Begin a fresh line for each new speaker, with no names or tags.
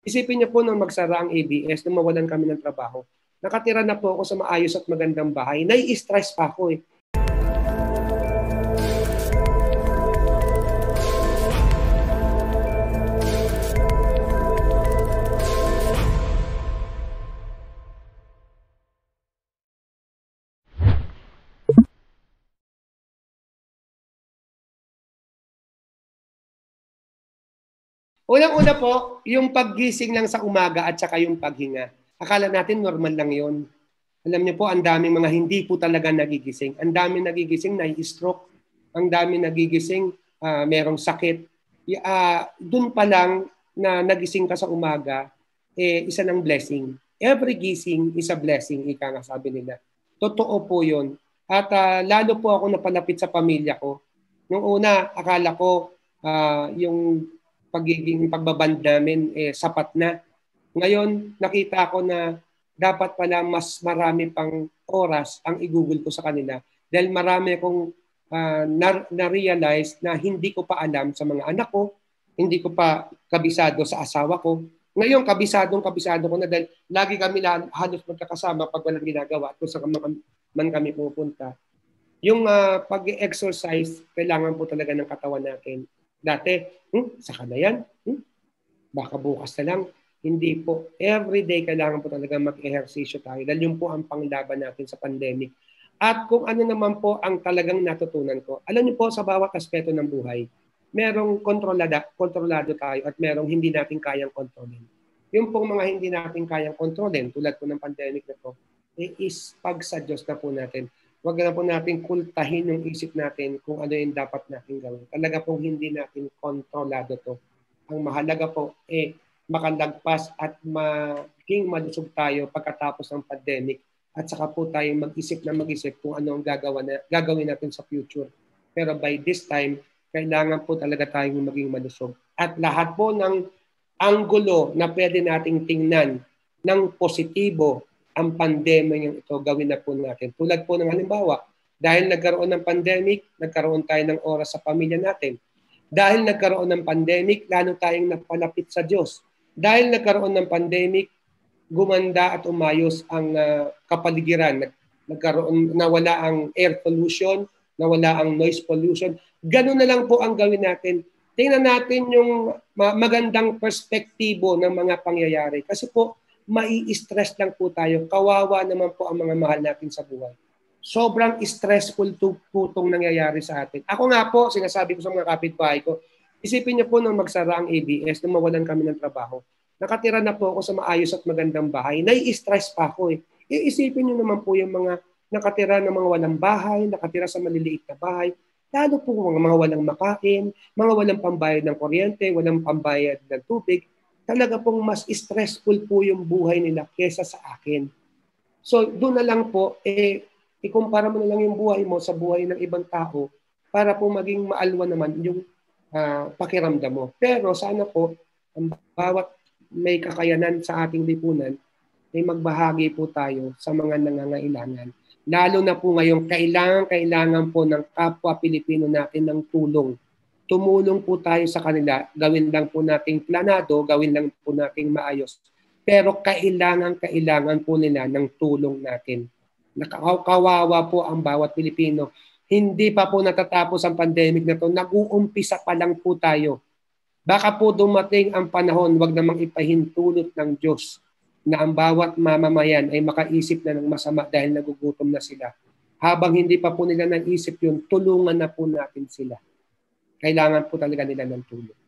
Isipin niyo po nung magsara ang ABS, nung mawalan kami ng trabaho, nakatira na po ako sa maayos at magandang bahay. Nai-stress pa ako eh. Unang-una po, yung paggising lang sa umaga at saka yung paghinga. Akala natin normal lang yon. Alam niyo po, ang daming mga hindi po talaga nagigising. Ang daming nagigising na stroke. Ang daming nagigising uh, merong sakit. Uh, Doon pa lang na nagising ka sa umaga, eh, isa ng blessing. Every gising is a blessing, ika nga sabi nila. Totoo po yon. At uh, lalo po ako napalapit sa pamilya ko. Noong una, akala ko uh, yung pagiging pagbaband namin eh, sapat na. Ngayon, nakita ko na dapat pala mas marami pang oras ang i-google ko sa kanila dahil marami akong uh, na-realize na hindi ko pa alam sa mga anak ko, hindi ko pa kabisado sa asawa ko. Ngayon, kabisadong kabisado ko na dahil lagi kami halos magkakasama pag walang ginagawa at kung saan man kami pupunta. Yung uh, pag-exercise, kailangan po talaga ng katawan natin Dati, hmm, saka na yan. Hmm, baka bukas na lang. Hindi po. Every day kailangan po talaga mag-ehersisyo tayo dahil yun po ang panglaban natin sa pandemic. At kung ano naman po ang talagang natutunan ko, alam niyo po sa bawat aspeto ng buhay, merong kontrolada, kontrolado tayo at merong hindi natin kayang kontrolin. Yung pong mga hindi natin kayang kontrolin, tulad po ng pandemic na po, eh, is pag sa Diyos na po natin wag na po natin kultahin yung isip natin kung ano yung dapat natin gawin. Talaga pong hindi natin kontrolado to. Ang mahalaga po eh makalagpas at maging malusog tayo pagkatapos ng pandemic at saka po tayo mag-isip na mag-isip kung ano ang gagawa na, gagawin natin sa future. Pero by this time, kailangan po talaga tayong maging malusog. At lahat po ng anggulo na pwede nating tingnan ng positibo ang pandemya ito gawin na po natin. Tulad po ng halimbawa, dahil nagkaroon ng pandemic, nagkaroon tayo ng oras sa pamilya natin. Dahil nagkaroon ng pandemic, lalo tayong napalapit sa Diyos. Dahil nagkaroon ng pandemic, gumanda at umayos ang uh, kapaligiran. Nag, nagkaroon, nawala ang air pollution, nawala ang noise pollution. Ganun na lang po ang gawin natin. Tingnan natin yung magandang perspektibo ng mga pangyayari. Kasi po, mai-stress lang po tayo. Kawawa naman po ang mga mahal natin sa buhay. Sobrang stressful to po itong nangyayari sa atin. Ako nga po, sinasabi ko sa mga kapitbahay ko, isipin niyo po nung magsara ang ABS, nung mawalan kami ng trabaho, nakatira na po ako sa maayos at magandang bahay, nai-stress pa ako eh. Iisipin niyo naman po yung mga nakatira ng mga walang bahay, nakatira sa maliliit na bahay, lalo po mga mga walang makain, mga walang pambayad ng kuryente, walang pambayad ng tubig, talaga pong mas stressful po yung buhay nila kesa sa akin. So doon na lang po, eh, ikumpara mo na lang yung buhay mo sa buhay ng ibang tao para po maging maalwa naman yung uh, pakiramdam mo. Pero sana po, ang bawat may kakayanan sa ating lipunan, ay magbahagi po tayo sa mga nangangailangan. Lalo na po ngayon, kailangan-kailangan po ng kapwa Pilipino natin ng tulong tumulong po tayo sa kanila, gawin lang po nating planado, gawin lang po nating maayos. Pero kailangan, kailangan po nila ng tulong natin. Nakakawawa po ang bawat Pilipino. Hindi pa po natatapos ang pandemic na to. Nag-uumpisa pa lang po tayo. Baka po dumating ang panahon, wag namang ipahintulot ng Diyos na ang bawat mamamayan ay makaisip na ng masama dahil nagugutom na sila. Habang hindi pa po nila naisip yun, tulungan na po natin sila kailangan po talaga nila ng tulong.